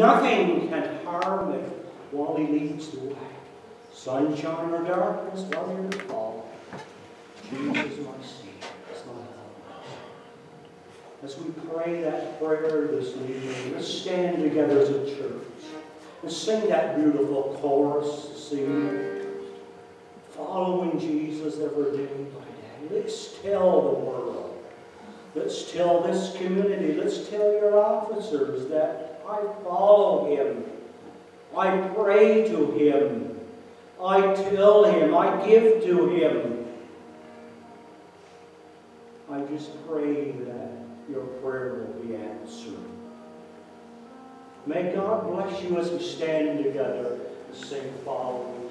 Nothing can harm me while he leads the way. Sunshine or darkness, whether or fall. Jesus my Savior is my help. As we pray that prayer this evening, let's stand together as a church and sing that beautiful chorus evening. Following Jesus every day by day. Let's tell the world. Let's tell this community. Let's tell your officers that I follow him. I pray to him. I tell him. I give to him. I just pray that your prayer will be answered. May God bless you as we stand together and sing following